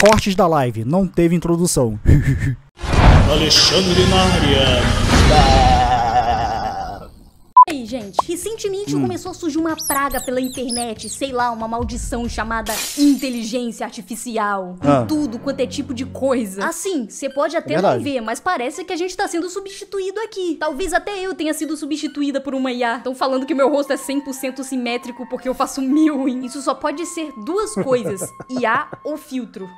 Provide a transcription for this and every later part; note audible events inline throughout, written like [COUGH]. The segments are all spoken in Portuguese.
cortes da live, não teve introdução. [LAUGHS] Alexandre Nária. E recentemente começou a surgir uma praga pela internet, sei lá, uma maldição chamada inteligência artificial. Com Ah. tudo quanto é tipo de coisa. Assim, você pode até É não ver, mas parece que a gente tá sendo substituído aqui. Talvez até eu tenha sido substituída por uma IA. Estão falando que meu rosto é 100% simétrico porque eu faço mewing. Isso só pode ser duas coisas: [LAUGHS] IA ou filtro.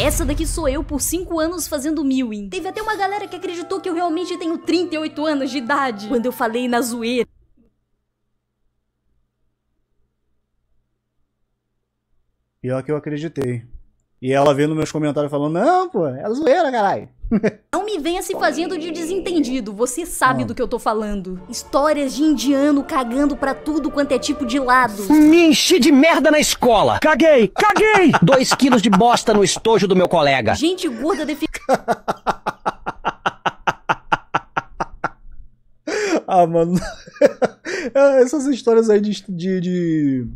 Essa daqui sou eu por 5 anos fazendo mewing. Teve até uma galera que acreditou que eu realmente tenho 38 anos de idade. Quando eu falei na zoeira. Pior que eu acreditei. E ela vendo meus comentários falando, não, pô, é zoeira, caralho. Não me venha se fazendo de desentendido, você sabe do que eu tô falando. Histórias de indiano cagando pra tudo quanto é tipo de lado. Me enchi de merda na escola. Caguei, caguei. [LAUGHS] Dois quilos de bosta no estojo do meu colega. Gente gorda defi... [LAUGHS] Ah, mano. [LAUGHS] Essas histórias aí de, de, de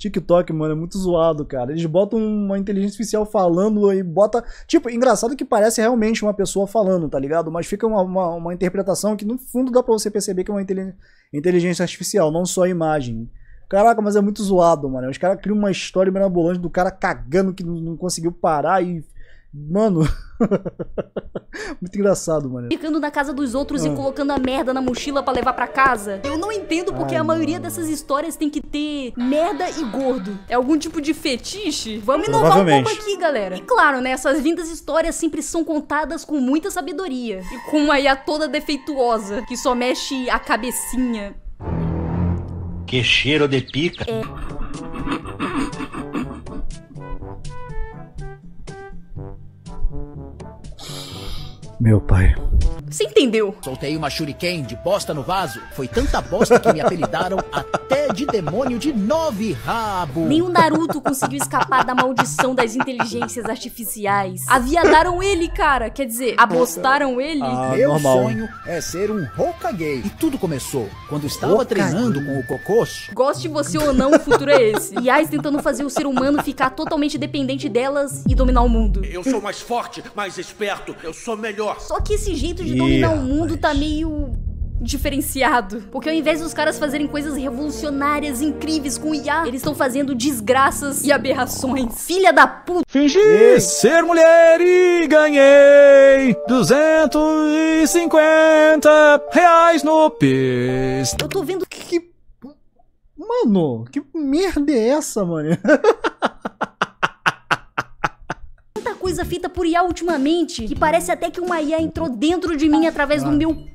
TikTok, mano, é muito zoado, cara. Eles botam uma inteligência artificial falando e bota. Tipo, engraçado que parece realmente uma pessoa falando, tá ligado? Mas fica uma, uma, uma interpretação que no fundo dá pra você perceber que é uma inteli- inteligência artificial, não só a imagem. Caraca, mas é muito zoado, mano. Os caras criam uma história mirabolante do cara cagando que não conseguiu parar e. Mano. [LAUGHS] muito engraçado, mano. ficando na casa dos outros e Ah. colocando a merda na mochila pra levar pra casa. Eu não entendo porque Ai, a maioria mano. dessas histórias tem que ter merda e gordo. É algum tipo de fetiche? Vamos inovar um pouco aqui, galera. E claro, né, essas lindas histórias sempre são contadas com muita sabedoria. E com uma IA toda defeituosa, que só mexe a cabecinha. Que cheiro de pica. Meu pai. Você entendeu? Soltei uma shuriken de bosta no vaso. Foi tanta bosta que me apelidaram [LAUGHS] até de demônio de nove rabos. Nem o Naruto conseguiu escapar da maldição das inteligências artificiais. Aviadaram ele, cara. Quer dizer, abostaram ele. Ah, Meu normal. sonho é ser um Hokage. E tudo começou quando estava Hokage. treinando com o Kokoshi. Goste você ou não, o futuro é esse. IAs tentando fazer o ser humano ficar totalmente dependente delas e dominar o mundo. Eu sou mais forte, mais esperto, eu sou melhor. Só que esse jeito de dominar o mundo rapaz. tá meio diferenciado. Porque ao invés dos caras fazerem coisas revolucionárias, incríveis com IA, eles estão fazendo desgraças e aberrações. Filha da puta! Fingi ser mulher e ganhei 250 reais no PIS. Eu tô vendo Que. Mano, que merda é essa, mano? [LAUGHS] tanta coisa feita por IA ultimamente que parece até que uma IA entrou dentro de mim através do meu.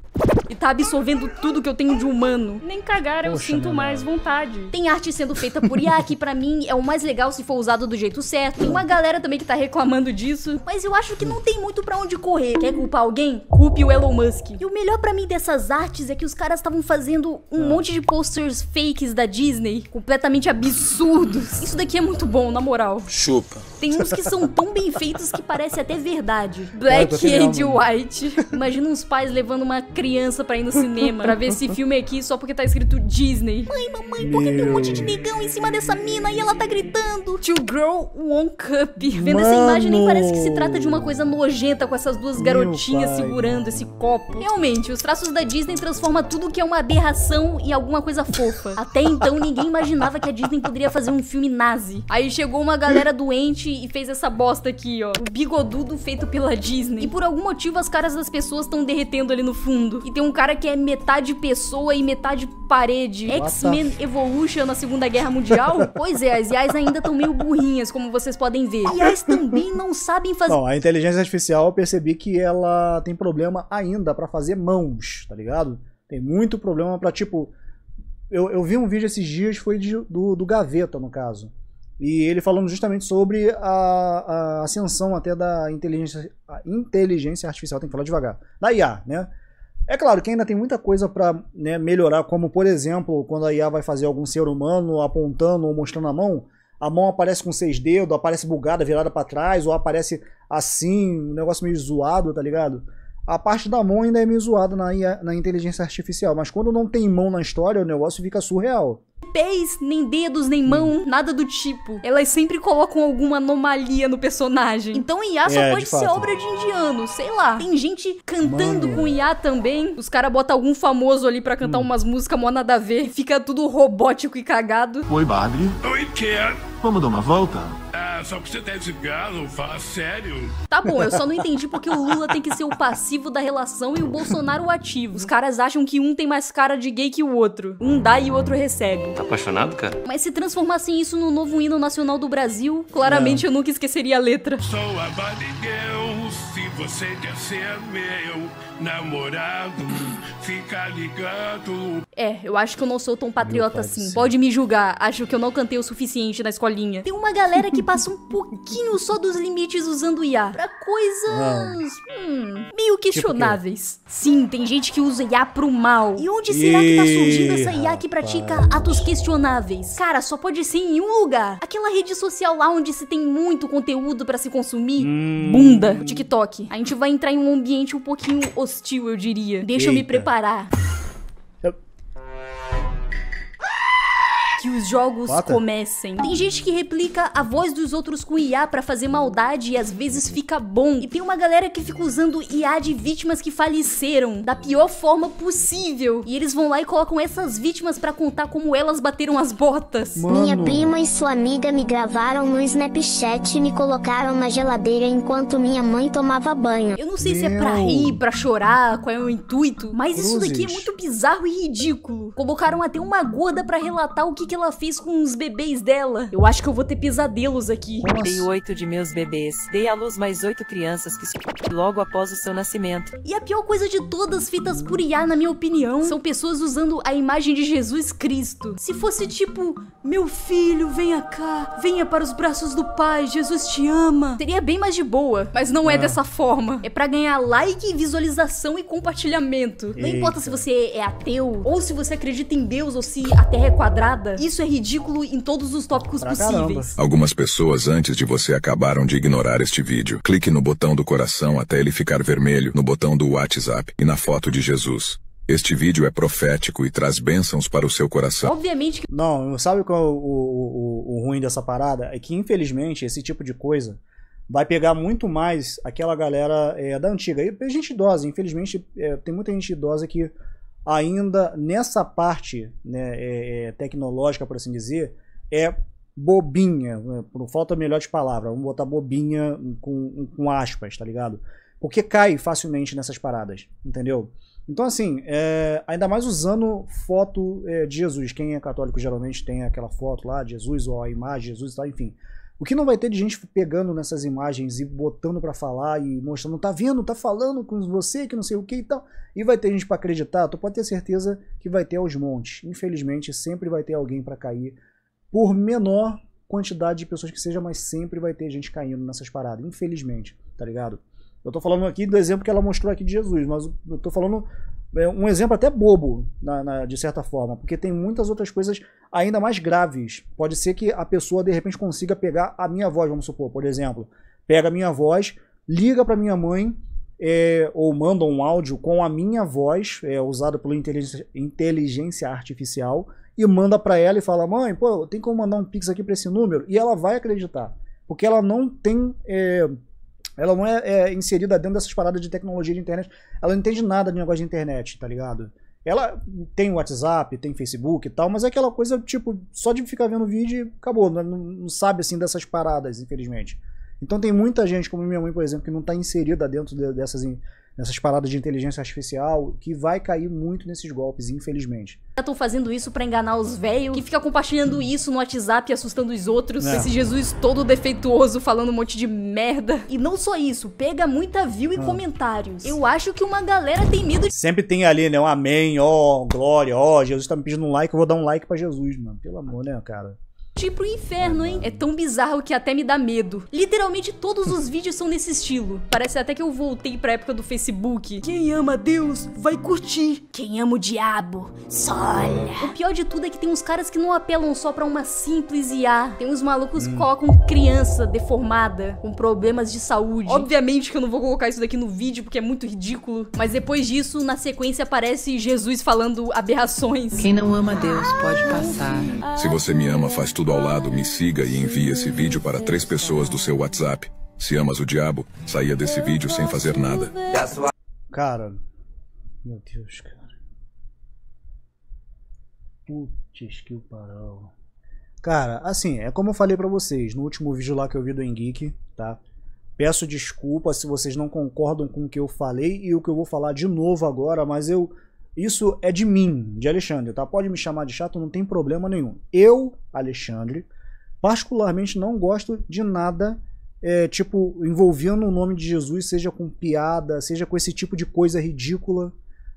E tá absorvendo tudo que eu tenho de humano. Nem cagar eu Poxa, sinto mais vontade. Tem arte sendo feita por IA, que pra mim é o mais legal se for usado do jeito certo. Tem uma galera também que tá reclamando disso. Mas eu acho que não tem muito pra onde correr. Quer culpar alguém? Culpe o Elon Musk. E o melhor pra mim dessas artes é que os caras estavam fazendo um monte de posters fakes da Disney, completamente absurdos. Isso daqui é muito bom, na moral. Chupa. Tem uns que são tão bem feitos que parece até verdade. Ah, Black and. White. Imagina uns pais levando uma criança pra ir no cinema pra ver esse filme aqui só porque tá escrito Disney. Mãe, mamãe, por que tem um monte de negão em cima dessa mina e ela tá gritando? To grow one cup. Vendo essa imagem nem Mano. parece que se trata de uma coisa nojenta com essas duas garotinhas segurando esse copo. Realmente, os traços da Disney transformam tudo que é uma aberração em alguma coisa fofa. Até então ninguém imaginava que a Disney poderia fazer um filme nazi. Aí chegou uma galera doente e fez essa bosta aqui, ó. O bigodudo feito pela Disney. E por algum motivo as caras das pessoas estão derretendo ali no fundo. E tem um cara que é metade pessoa e metade parede. X-Men Evolution na Segunda Guerra Mundial? [LAUGHS] pois é, as IAs ainda estão meio burrinhas, como vocês podem ver. IAs também não sabem fazer Não, a inteligência artificial eu percebi que ela tem problema ainda pra fazer mãos, tá ligado? Tem muito problema pra, tipo. Eu, eu vi um vídeo esses dias, foi de- do, do Gaveta, no caso. E ele falando justamente sobre a, a ascensão até da inteligência, a inteligência artificial, tem que falar devagar, da IA, né? É claro que ainda tem muita coisa para melhorar, como por exemplo, quando a IA vai fazer algum ser humano apontando ou mostrando a mão, a mão aparece com seis dedos, aparece bugada, virada para trás, ou aparece assim, um negócio meio zoado, tá ligado? a parte da mão ainda é meio zoada na, na inteligência artificial. Mas quando não tem mão na história, o negócio fica surreal. Pés, nem dedos, nem mão, nada do tipo. Elas sempre colocam alguma anomalia no personagem. Então IA só É, pode de ser fato. obra de indiano, sei lá. Tem gente cantando Mano. com IA também. Os caras botam algum famoso ali pra Hum. cantar umas músicas mó nada a ver. Fica tudo robótico e cagado. Oi, Barbie. Oi, Ken. Vamos dar uma volta? Ah, só pra você desligado, fala sério. Tá bom, eu só não entendi porque o Lula tem que ser o passivo da relação e o Bolsonaro o ativo. Os caras acham que um tem mais cara de gay que o outro. Um dá e o outro recebe. Tá apaixonado, cara? Mas se transformassem isso no novo hino nacional do Brasil, claramente eu nunca esqueceria a letra. Sou a Bariguel, se você quer ser meu namorado, fica ligado. É, eu acho que eu não sou tão patriota assim. Pode me julgar, acho que eu não cantei o suficiente na escolinha. Tem uma galera que passa um pouquinho só dos limites usando IA pra coisas. Hum, meio questionáveis. Sim, tem gente que usa IA pro mal. E onde será que tá surgindo essa IA que pratica atos questionáveis? Cara, só pode ser em um lugar. Aquela rede social lá onde se tem muito conteúdo pra se consumir. Bunda. O TikTok. A gente vai entrar em um ambiente um pouquinho hostil, eu diria. Deixa eu me Eita. preparar. Que os jogos Bota. comecem. Tem gente que replica a voz dos outros com IA pra fazer maldade e às vezes fica bom. E tem uma galera que fica usando IA de vítimas que faleceram da pior forma possível. E eles vão lá e colocam essas vítimas pra contar como elas bateram as botas. Mano, Minha prima e sua amiga me gravaram no Snapchat e me colocaram na geladeira enquanto minha mãe tomava banho. Eu não sei se é pra Meu. rir, pra chorar, qual é o intuito, mas isso daqui é Cruzes. muito bizarro e ridículo. Colocaram até uma gorda pra relatar o que, que ela fez com os bebês dela. Eu acho que eu vou ter pesadelos aqui. como Dei oito de meus bebês. Dei à luz mais oito crianças que surgiram logo após o seu nascimento. E a pior coisa de todas feitas por IA, na minha opinião, são pessoas usando a imagem de Jesus Cristo. Se fosse tipo, meu filho, venha cá, venha para os braços do Pai, Jesus te ama, seria bem mais de boa. Mas não é, dessa forma. É pra ganhar like, visualização e compartilhamento. Não importa se você é ateu, ou se você acredita em Deus, ou se a Terra é quadrada. Isso é ridículo em todos os tópicos Pra possíveis. Algumas pessoas antes de você acabaram de ignorar este vídeo. Clique no botão do coração até ele ficar vermelho, no botão do WhatsApp e na foto de Jesus. Este vídeo é profético e traz bênçãos para o seu coração. Obviamente que Não, sabe qual é o, o, o- o ruim dessa parada? É que, infelizmente, esse tipo de coisa vai pegar muito mais aquela galera é, da antiga. E gente idosa, infelizmente, é, tem muita gente idosa que ainda nessa parte né, é, é, tecnológica, por assim dizer, é bobinha, né, por falta melhor de palavra, vamos botar bobinha com, com aspas, tá ligado? Porque cai facilmente nessas paradas, entendeu? Então, assim, é, ainda mais usando foto é, de Jesus. Quem é católico geralmente tem aquela foto lá de Jesus ou a imagem de Jesus e tal, enfim. O que não vai ter de gente pegando nessas imagens e botando pra falar e mostrando, tá vendo, tá falando com você, que não sei o que e tal. E vai ter gente pra acreditar, tu pode ter certeza que vai ter aos montes. Infelizmente, sempre vai ter alguém pra cair, por menor quantidade de pessoas que seja, mas sempre vai ter gente caindo nessas paradas, infelizmente, tá ligado? Eu tô falando aqui do exemplo que ela mostrou aqui de Jesus, mas eu tô falando um exemplo até bobo, na- na- de certa forma, porque tem muitas outras coisas ainda mais graves. Pode ser que a pessoa de repente consiga pegar a minha voz, vamos supor, por exemplo, pega a minha voz, liga para minha mãe é, ou manda um áudio com a minha voz, é, usada pela inteligência, inteligência artificial, e manda para ela e fala: Mãe, pô, tem como mandar um pix aqui para esse número? E ela vai acreditar, porque ela não tem. é, ela não é, é inserida dentro dessas paradas de tecnologia de internet. Ela não entende nada de negócio de internet, tá ligado? Ela tem WhatsApp, tem Facebook e tal, mas é aquela coisa, tipo, só de ficar vendo vídeo acabou. Não, não- sabe, assim, dessas paradas, infelizmente. Então tem muita gente, como minha mãe, por exemplo, que não está inserida dentro de- dessas, dessas paradas de inteligência artificial, que vai cair muito nesses golpes, infelizmente. estão fazendo isso pra enganar os velhos, que fica compartilhando isso no WhatsApp, assustando os outros. É. Esse Jesus todo defeituoso, falando um monte de merda. E não só isso, pega muita view e Ah. comentários. Eu acho que uma galera tem medo de Sempre tem ali, né? Um amém, ó, glória, ó, Jesus tá me pedindo um like, eu vou dar um like pra Jesus, mano. Pelo amor, né, cara? Ir pro inferno, hein? É tão bizarro que até me dá medo. Literalmente todos os vídeos são nesse estilo. Parece até que eu voltei pra época do Facebook. Quem ama Deus vai curtir. Quem ama o diabo, só olha. O pior de tudo é que tem uns caras que não apelam só pra uma simples IA. Tem uns malucos que colocam criança deformada, com problemas de saúde. Obviamente que eu não vou colocar isso daqui no vídeo porque é muito ridículo. Mas depois disso, na sequência aparece Jesus falando aberrações. Quem não ama Deus pode passar. Se você me ama, faz tudo ao lado, me siga e envie esse vídeo para três pessoas do seu WhatsApp. Se amas o diabo, saia desse vídeo sem fazer nada. Cara. Meu Deus, cara. Putz, que parou. Cara, assim, é como eu falei pra vocês no último vídeo lá que eu vi do Engeek, tá? Peço desculpa se vocês não concordam com o que eu falei e o que eu vou falar de novo agora, mas eu. Isso é de mim, de Alexandre, tá? Pode me chamar de chato, não tem problema nenhum. Eu, Alexandre, particularmente não gosto de nada, é, tipo, envolvendo o nome de Jesus, seja com piada, seja com esse tipo de coisa ridícula.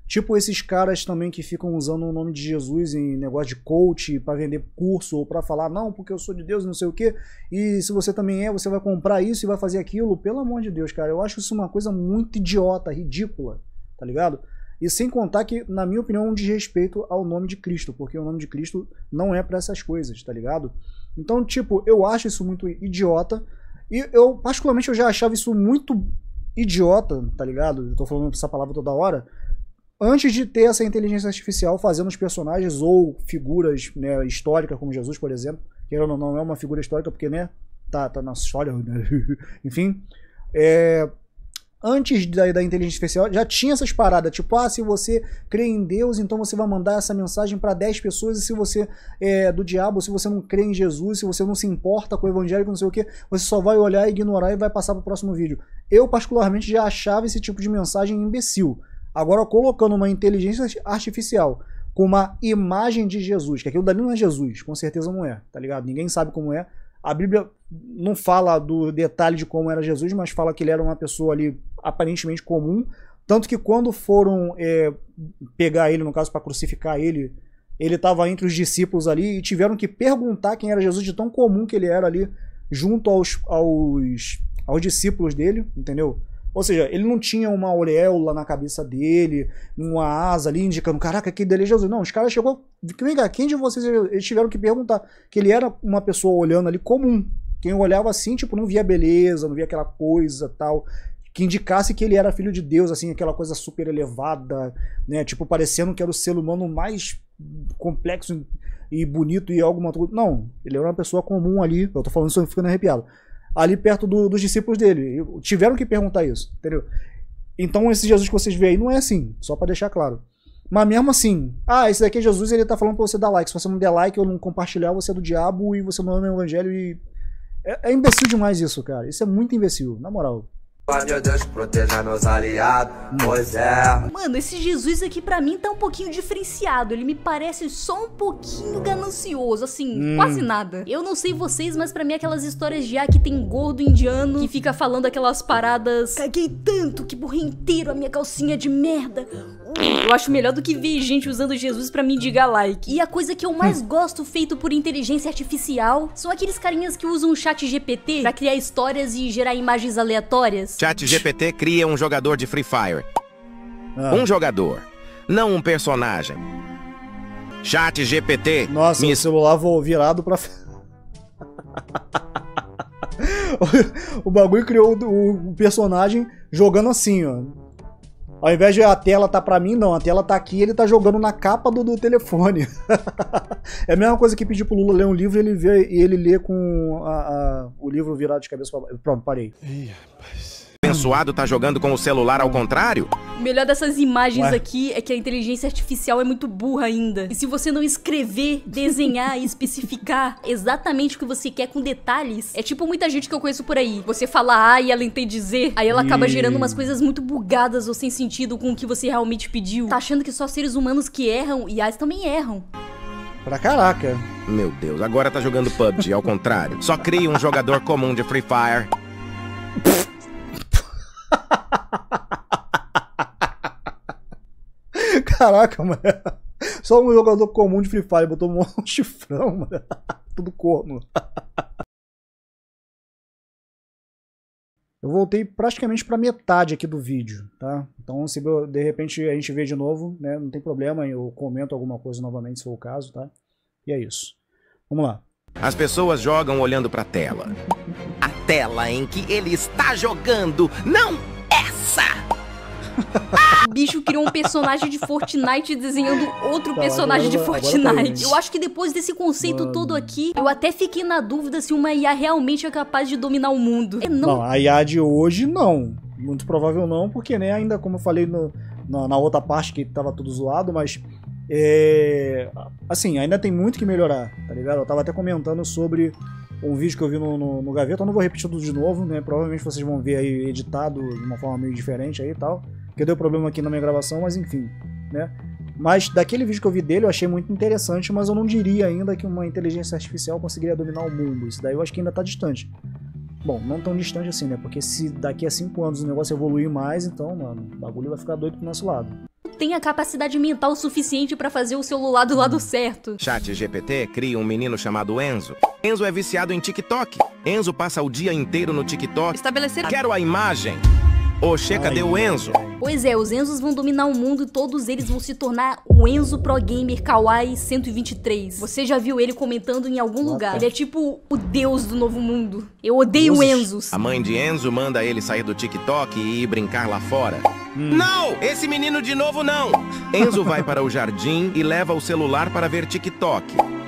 Tipo esses caras também que ficam usando o nome de Jesus em negócio de coach para vender curso ou para falar, não, porque eu sou de Deus, não sei o quê. E se você também é, você vai comprar isso e vai fazer aquilo. Pelo amor de Deus, cara, eu acho isso uma coisa muito idiota, ridícula, tá ligado? E sem contar que, na minha opinião, é um desrespeito ao nome de Cristo, porque o nome de Cristo não é para essas coisas, tá ligado? Então, tipo, eu acho isso muito idiota. E eu, particularmente, eu já achava isso muito idiota, tá ligado? Eu tô falando essa palavra toda hora antes de ter essa inteligência artificial fazendo os personagens ou figuras né, históricas, como Jesus, por exemplo, que não, não é uma figura histórica porque né, tá, tá na história, né? [LAUGHS] enfim. É, antes da, da, inteligência artificial já tinha essas paradas, tipo, ah, se você crê em Deus, então você vai mandar essa mensagem para 10 pessoas, e se você é do diabo, se você não crê em Jesus, se você não se importa com o evangelho, não sei o que, você só vai olhar, ignorar e vai passar pro próximo vídeo. Eu, particularmente, já achava esse tipo de mensagem imbecil. Agora, colocando uma inteligência artificial com uma imagem de Jesus, que aquilo dali não é Jesus, com certeza não é, tá ligado? Ninguém sabe como é. A Bíblia não fala do detalhe de como era Jesus, mas fala que ele era uma pessoa ali aparentemente comum. Tanto que quando foram é, pegar ele, no caso, para crucificar ele, ele estava entre os discípulos ali e tiveram que perguntar quem era Jesus, de tão comum que ele era ali, junto aos, aos, aos discípulos dele, entendeu? Ou seja, ele não tinha uma auréola na cabeça dele, uma asa ali indicando, caraca, que dele é Jesus. Não, os caras chegou, vem cá, quem de vocês, eles tiveram que perguntar, que ele era uma pessoa olhando ali comum. Quem olhava assim, tipo, não via beleza, não via aquela coisa tal, que indicasse que ele era filho de Deus, assim, aquela coisa super elevada, né, tipo, parecendo que era o ser humano mais complexo e bonito e alguma coisa. Não, ele era uma pessoa comum ali, eu tô falando isso ficando arrepiado ali perto do, dos discípulos dele. Tiveram que perguntar isso, entendeu? Então esse Jesus que vocês veem aí não é assim, só para deixar claro. Mas mesmo assim, ah, esse daqui é Jesus, ele tá falando pra você dar like. Se você não der like ou não compartilhar, você é do diabo e você não ama o evangelho e. É, é imbecil demais isso, cara. Isso é muito imbecil, na moral. Meu Deus, proteja meus aliados, pois é. Mano, esse Jesus aqui pra mim tá um pouquinho diferenciado. Ele me parece só um pouquinho ganancioso, assim, Hum. quase nada. Eu não sei vocês, mas pra mim aquelas histórias de ah, que tem gordo indiano que fica falando aquelas paradas. Caguei tanto que borrei inteiro a minha calcinha de merda. Eu acho melhor do que ver gente usando Jesus pra mendigar like. E a coisa que eu mais gosto feito por inteligência artificial são aqueles carinhas que usam o chat GPT pra criar histórias e gerar imagens aleatórias. Chat GPT cria um jogador de Free Fire. Ah. Um jogador, não um personagem. Chat GPT. Nossa, o celular vou virado pra. [LAUGHS] o bagulho criou o personagem jogando assim, ó. Ao invés de a tela tá pra mim, não. A tela tá aqui ele tá jogando na capa do, do telefone. [LAUGHS] é a mesma coisa que pedir pro Lula ler um livro e ele, vê, ele lê com a- a- o livro virado de cabeça pra baixo. Pronto, parei. Abençoado tá jogando com o celular ao contrário? O melhor dessas imagens Ué. aqui é que a inteligência artificial é muito burra ainda. E se você não escrever, desenhar e especificar exatamente o que você quer com detalhes, é tipo muita gente que eu conheço por aí. Você fala A e ela entende Z, aí ela acaba Ih. gerando umas coisas muito bugadas ou sem sentido com o que você realmente pediu. Tá achando que só seres humanos que erram e as também erram. Pra caraca. Meu Deus, agora tá jogando PUBG ao contrário. Só cria um jogador comum de Free Fire. Caraca, mano. [LAUGHS] Só um jogador comum de Free Fire botou um chifrão, mano. [LAUGHS] Tudo corno. Eu voltei praticamente pra metade aqui do vídeo, tá? Então, se de repente a gente vê de novo, né? Não tem problema, eu comento alguma coisa novamente se for o caso, tá? E é isso. Vamos lá. As pessoas jogam olhando pra tela. A tela em que ele está jogando, não! O [LAUGHS] bicho criou um personagem de Fortnite desenhando outro Tá, personagem de agora- tá Fortnite. Eu acho que depois desse conceito Mano. todo aqui, eu até fiquei na dúvida se uma IA realmente é capaz de dominar o mundo. É, Não, não, a IA de hoje não. Muito provável não, porque né, ainda como eu falei no- na, na outra parte que tava tudo zoado, mas é, assim, ainda tem muito que melhorar, tá ligado? Eu tava até comentando sobre um vídeo que eu vi no, no, no Gaveta, eu não vou repetir tudo de novo, né? Provavelmente vocês vão ver aí editado de uma forma meio diferente aí e tal, porque deu problema aqui na minha gravação, mas enfim, né? Mas daquele vídeo que eu vi dele eu achei muito interessante, mas eu não diria ainda que uma inteligência artificial conseguiria dominar o mundo. Isso daí eu acho que ainda tá distante. Bom, não tão distante assim, né? Porque se daqui a 5 anos o negócio evoluir mais, então, mano, o bagulho vai ficar doido pro nosso lado. tem a capacidade mental suficiente pra fazer o celular do lado certo. Chat GPT cria um menino chamado Enzo. Enzo é viciado em TikTok. Enzo passa o dia inteiro no TikTok. Estabelecer Quero a imagem. Oxê, cadê o Enzo? Pois é, os Enzos vão dominar o mundo e todos eles vão se tornar o Enzo Pro Gamer Kawaii 123. Você já viu ele comentando em algum lugar. Ele é tipo o deus do novo mundo. Eu odeio. Enzos. A mãe de Enzo manda ele sair do TikTok e ir brincar lá fora. Não! Esse menino de novo não! Enzo vai para o jardim e leva o celular para ver TikTok.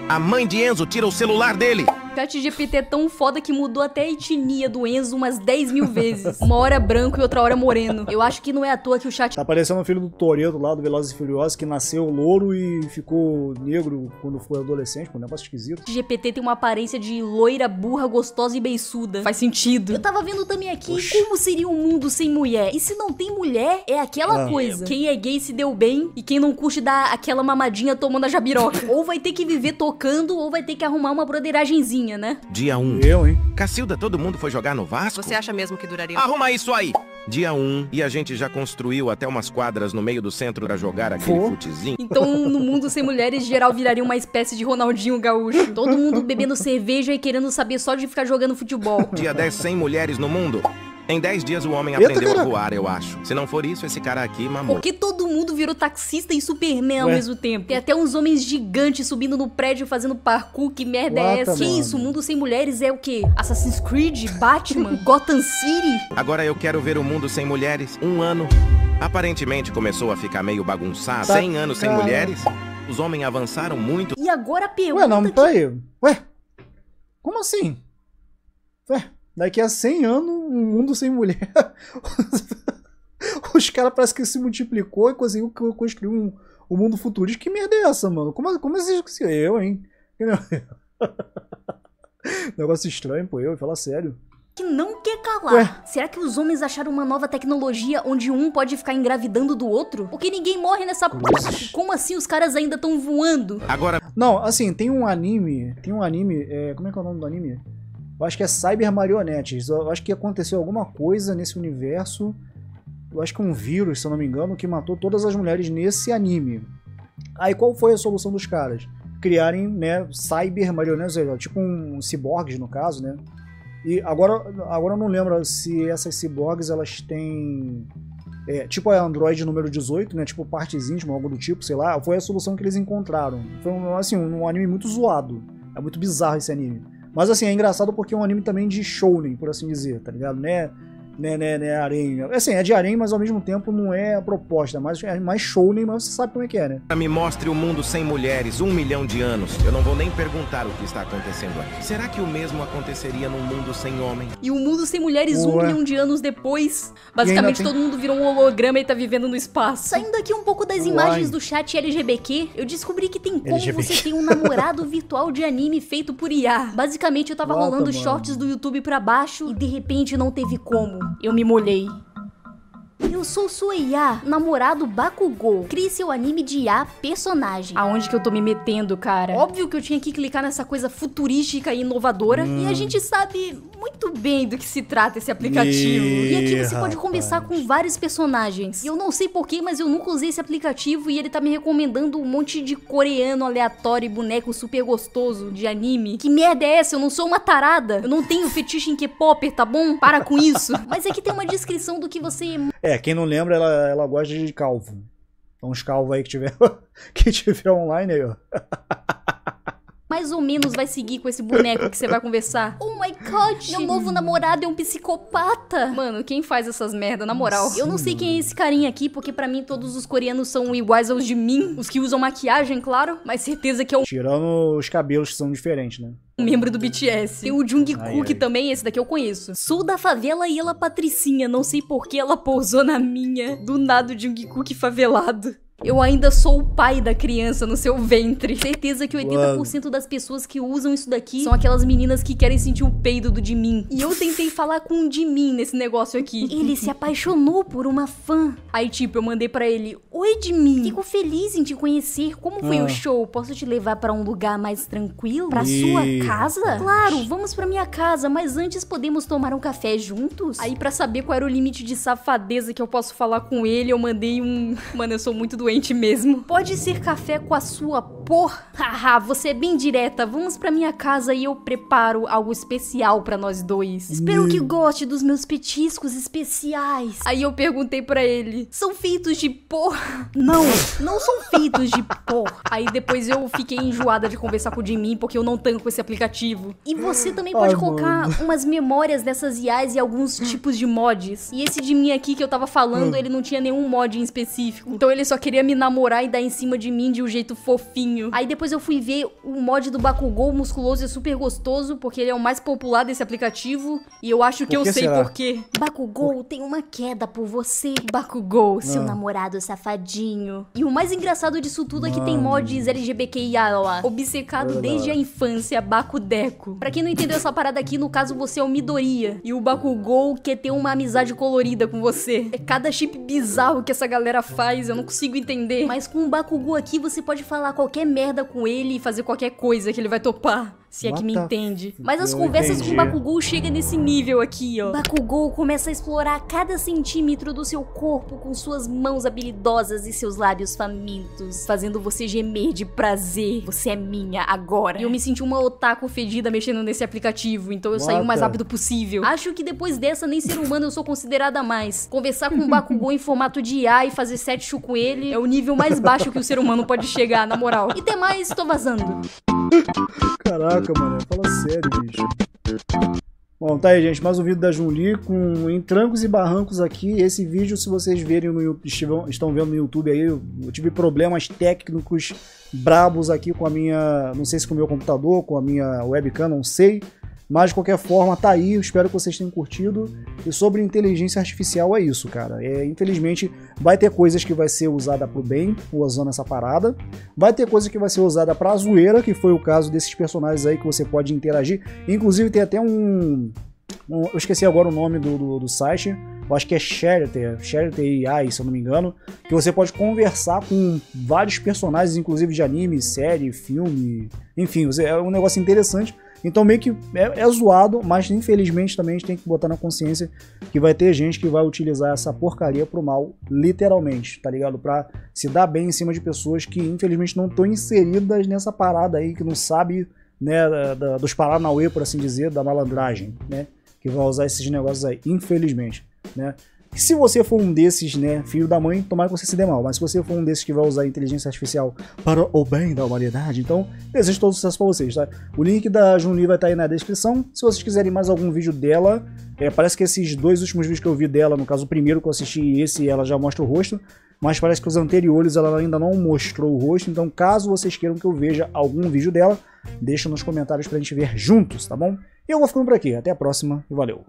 A mãe de Enzo tira o celular dele. Chat GPT é tão foda que mudou até a etnia do Enzo umas 10 mil vezes. Uma hora branco e outra hora moreno. Eu acho que não é à toa que o chat Tá parecendo o filho do Toreto lá, do Velozes e Furiosos, que nasceu louro e ficou negro quando foi adolescente, pô, um negócio esquisito. GPT tem uma aparência de loira, burra, gostosa e beiçuda. Faz sentido. Eu tava vendo também aqui como seria um mundo sem mulher. E se não tem mulher, é aquela Ah. coisa. Quem é gay se deu bem e quem não curte dar aquela mamadinha tomando a jabiroca. [LAUGHS] ou vai ter que viver tocando ou vai ter que arrumar uma né? Dia 1. Eu, hein? Cacilda, todo mundo foi jogar no Vasco? Você acha mesmo que duraria? Arruma isso aí! Dia 1, e a gente já construiu até umas quadras no meio do centro pra jogar aquele Pô. futezinho. Então, [LAUGHS] no mundo sem mulheres, geral viraria uma espécie de Ronaldinho Gaúcho. Todo mundo bebendo [LAUGHS] cerveja e querendo saber só de ficar jogando futebol. Dia 10, 100 mulheres no mundo. Em 10 dias o homem Eita, aprendeu a voar, eu acho. Se não for isso, esse cara aqui mamou. Por que todo mundo virou taxista e Superman ao Ué. mesmo tempo? Tem até uns homens gigantes subindo no prédio fazendo parkour, que merda é What, essa? Que isso? O mundo sem mulheres é o quê? Assassin's Creed? Batman? [LAUGHS] Gotham City? Agora eu quero ver o mundo sem mulheres. Um ano. Aparentemente começou a ficar meio bagunçado. Tá, 100 anos sem cara. mulheres. Os homens avançaram muito. E agora a pergunta Ué, não, que... peraí. Ué, como assim? Ué, daqui a 100 anos, um mundo sem mulher. [LAUGHS] Os caras parecem que se multiplicou e conseguiu co- construir um, um mundo futurístico. Que merda é essa, mano? Como, como assim? Eu, hein? [LAUGHS] Negócio estranho, pô, eu, fala sério. que não quer calar. Ué. Será que os homens acharam uma nova tecnologia onde um pode ficar engravidando do outro? Porque ninguém morre nessa porra. Cruzes. Como assim os caras ainda estão voando? Agora, Não, assim, tem um anime. Tem um anime. é, como é que é o nome do anime? Eu acho que é Cyber Marionettes. Eu acho que aconteceu alguma coisa nesse universo. Eu acho que um vírus, se eu não me engano, que matou todas as mulheres nesse anime. Aí qual foi a solução dos caras? Criarem, né, cyber marionetes, tipo um ciborgues no caso, né? E agora, agora eu não lembro se essas ciborgues elas têm é, tipo a Android número 18, né? Tipo partes íntimas, algo do tipo, sei lá. Foi a solução que eles encontraram. Foi um, assim, um anime muito zoado. É muito bizarro esse anime. Mas assim, é engraçado porque é um anime também de shounen, por assim dizer, tá ligado? Né? Né, né, né, harém. Assim, é de harém, mas ao mesmo tempo não é a proposta. É mais, é mais shounen, mas você sabe como é que é, né? me mostre o mundo sem mulheres, um milhão de anos. Eu não vou nem perguntar o que está acontecendo aqui. Será que o mesmo aconteceria num mundo sem homem? E o mundo sem mulheres um Ué. milhão de anos depois. Basicamente tem- todo mundo virou um holograma e tá vivendo no espaço. Saindo aqui um pouco das Uai. imagens do chat LGBQ, eu descobri que tem como LGBQ. você ter um namorado virtual de anime feito por IA. Basicamente eu tava What, rolando mano? shorts do YouTube pra baixo e de repente não teve como. Eu me molhei. Eu sou sua IA, namorado Bakugou. Crie seu anime de IA personagem. Aonde que eu tô me metendo, cara? Óbvio que eu tinha que clicar nessa coisa futurística e inovadora. E a gente sabe muito bem do que se trata esse aplicativo. Ih, e aqui você pode conversar com vários personagens. E eu não sei porquê, mas eu nunca usei esse aplicativo e ele tá me recomendando um monte de coreano aleatório e boneco super gostoso de anime. Que merda é essa? Eu não sou uma tarada. Eu não tenho fetiche em K-pop, tá bom? Para com isso. [LAUGHS] Mas aqui tem uma descrição do que você É, quem não lembra, ela, ela gosta de calvo. Então, uns calvos aí que tiver, [LAUGHS] que tiver online aí, ó. [LAUGHS] mais ou menos vai seguir com esse boneco que você vai conversar. [LAUGHS] Oh my god, meu novo namorado é um psicopata. Mano, quem faz essas merda, na moral? Eu não sei quem é esse carinha aqui, porque pra mim todos os coreanos são iguais aos de mim. Os que usam maquiagem, claro. Mas certeza que é um Tirando os cabelos que são diferentes, né? membro do BTS. Tem o Jungkook Ai, ai. também, esse daqui eu conheço. Sou da favela e ela patricinha, não sei por que ela pousou na minha. Do nada o Jungkook favelado. Eu ainda sou o pai da criança no seu ventre. Certeza que 80% das pessoas que usam isso daqui são aquelas meninas que querem sentir o peido do Jimin. E eu tentei falar com o Jimin nesse negócio aqui. Ele se apaixonou por uma fã. Aí, tipo, eu mandei pra ele: Oi, Jimin. Fico feliz em te conhecer. Como foi Ah. o show? Posso te levar pra um lugar mais tranquilo? Pra Ih. sua casa? Claro, vamos pra minha casa, mas antes podemos tomar um café juntos? Aí, pra saber qual era o limite de safadeza que eu posso falar com ele, eu mandei um. Mano, eu sou muito doente mesmo. Pode ser café com a sua porra? Haha, você é bem direta. Vamos pra minha casa e eu preparo algo especial pra nós dois. Espero que goste dos meus petiscos especiais. Aí eu perguntei pra ele: são feitos de porra? Não, não são feitos de porra. Aí depois eu fiquei enjoada de conversar com o Jimin porque eu não tanco esse aplicativo. E você também pode Ai, colocar mano. umas memórias dessas IAs e alguns tipos de mods. E esse de mim aqui que eu tava falando, Hum. ele não tinha nenhum mod em específico. Então ele só queria me namorar e dar em cima de mim de um jeito fofinho. Aí depois eu fui ver o mod do Bakugou musculoso e super gostoso, porque ele é o mais popular desse aplicativo. E eu acho que Por eu que sei será? por quê. Bakugou tem uma queda por você. Bakugou, seu Ah. namorado safadinho. E o mais engraçado disso tudo é que tem Mano. mods LGBTQIA lá. Obcecado desde a infância, Bakudeco. Pra quem não entendeu essa parada aqui, no caso você é o Midoriya. E o Bakugou quer ter uma amizade colorida com você. É cada chip bizarro que essa galera faz, eu não consigo entender. Mas com o Bakugou aqui, você pode falar qualquer merda com ele e fazer qualquer coisa que ele vai topar. Se é que me entende. Mas as conversas com entendi. o Bakugou chegam nesse nível aqui, ó. Bakugou começa a explorar cada centímetro do seu corpo com suas mãos habilidosas e seus lábios famintos, fazendo você gemer de prazer. Você é minha agora. E eu me senti uma otaku fedida mexendo nesse aplicativo, então eu saí o mais rápido possível. Acho que depois dessa, nem ser humano eu sou considerada mais. Conversar com [LAUGHS] o Bakugou em formato de IA e fazer sexo com ele é o nível mais baixo que o ser humano pode chegar, na moral. E tem mais, tô vazando. [LAUGHS] Caraca, mano, fala sério, bicho. Bom, tá aí, gente. Mais um vídeo da Junli com em trancos e barrancos aqui. Esse vídeo, se vocês verem no YouTube, estão vendo no YouTube aí, eu tive problemas técnicos brabos aqui com a minha. Não sei se com o meu computador, com a minha webcam, não sei. Mas de qualquer forma, tá aí. Espero que vocês tenham curtido. E sobre inteligência artificial é isso, cara. É, infelizmente, vai ter coisas que vai ser usada pro bem, usando essa parada. Vai ter coisa que vai ser usada pra zoeira, que foi o caso desses personagens aí que você pode interagir. Inclusive tem até um. um- eu esqueci agora o nome do, do, do site. Eu acho que é Shelter, Shelter AI, se eu não me engano. Que você pode conversar com vários personagens, inclusive de anime, série, filme. Enfim, é um negócio interessante. Então meio que é, é zoado, mas infelizmente também a gente tem que botar na consciência que vai ter gente que vai utilizar essa porcaria pro mal, literalmente, tá ligado? Pra se dar bem em cima de pessoas que infelizmente não estão inseridas nessa parada aí, que não sabe, né, da- da- dos paranauê, por assim dizer, da malandragem, né? Que vai usar esses negócios aí, infelizmente, né? Se você for um desses, né, filho da mãe, tomara que você se dê mal. Mas se você for um desses que vai usar a inteligência artificial para o bem da humanidade, então desejo todo sucesso para vocês, tá? O link da Junli vai estar aí na descrição. Se vocês quiserem mais algum vídeo dela, é, parece que esses dois últimos vídeos que eu vi dela, no caso o primeiro que eu assisti esse, ela já mostra o rosto. Mas parece que os anteriores ela ainda não mostrou o rosto. Então, caso vocês queiram que eu veja algum vídeo dela, deixa nos comentários pra gente ver juntos, tá bom? Eu vou ficando por aqui. Até a próxima e valeu!